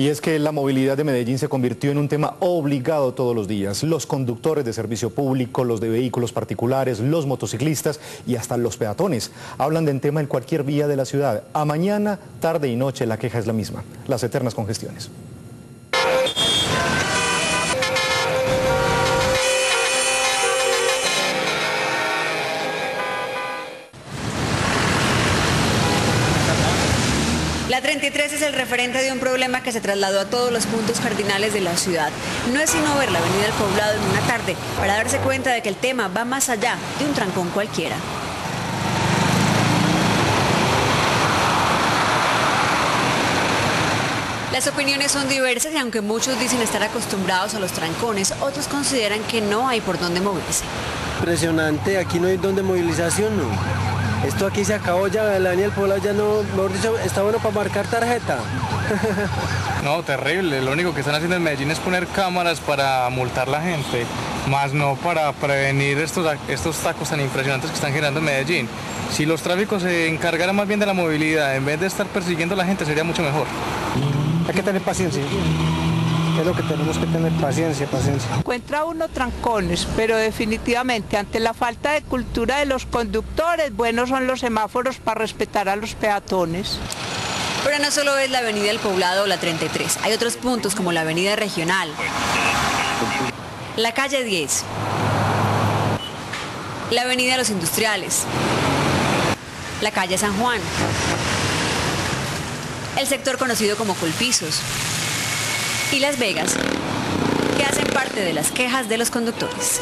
Y es que la movilidad de Medellín se convirtió en un tema obligado todos los días. Los conductores de servicio público, los de vehículos particulares, los motociclistas y hasta los peatones hablan del tema en cualquier vía de la ciudad. A mañana, tarde y noche la queja es la misma, las eternas congestiones. La 33 es el referente de un problema que se trasladó a todos los puntos cardinales de la ciudad. No es sino ver la avenida del poblado en una tarde para darse cuenta de que el tema va más allá de un trancón cualquiera. Las opiniones son diversas y aunque muchos dicen estar acostumbrados a los trancones, otros consideran que no hay por dónde moverse. Impresionante, aquí no hay donde movilización, no. Esto aquí se acabó ya, del poblado ya no, mejor dicho, está bueno para marcar tarjeta. No, terrible. Lo único que están haciendo en Medellín es poner cámaras para multar a la gente, más no para prevenir estos, estos tacos tan impresionantes que están generando en Medellín. Si los tráficos se encargaran más bien de la movilidad, en vez de estar persiguiendo a la gente, sería mucho mejor. Hay que tener paciencia es lo que tenemos que tener paciencia, paciencia. Encuentra uno trancones, pero definitivamente ante la falta de cultura de los conductores, buenos son los semáforos para respetar a los peatones. Pero no solo es la avenida del poblado o la 33, hay otros puntos como la avenida regional, la calle 10, la avenida de los industriales, la calle San Juan, el sector conocido como Colpisos, y Las Vegas, que hacen parte de las quejas de los conductores.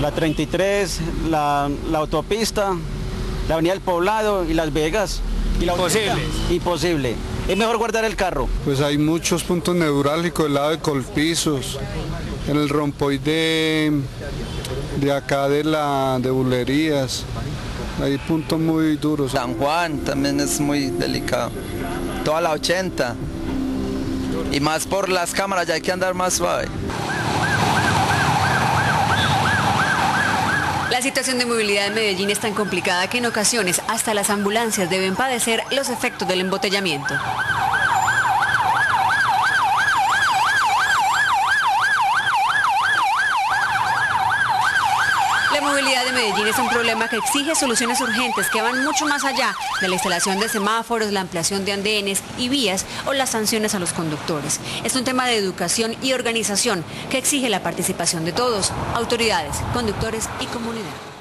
La 33, la, autopista, la avenida del Poblado y Las Vegas. Y Imposible. Imposible. Es mejor guardar el carro. Pues hay muchos puntos neurálgicos, el lado de Colpisos, en el rompoy de, de acá de la de Bulerías. Hay puntos muy duros. San Juan también es muy delicado. Toda la 80 y más por las cámaras ya hay que andar más suave. La situación de movilidad en Medellín es tan complicada que en ocasiones hasta las ambulancias deben padecer los efectos del embotellamiento. Movilidad de Medellín es un problema que exige soluciones urgentes que van mucho más allá de la instalación de semáforos, la ampliación de andenes y vías o las sanciones a los conductores. Es un tema de educación y organización que exige la participación de todos, autoridades, conductores y comunidad.